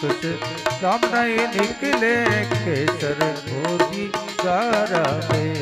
से राम नहीं निकले केसर भोगी कारा में।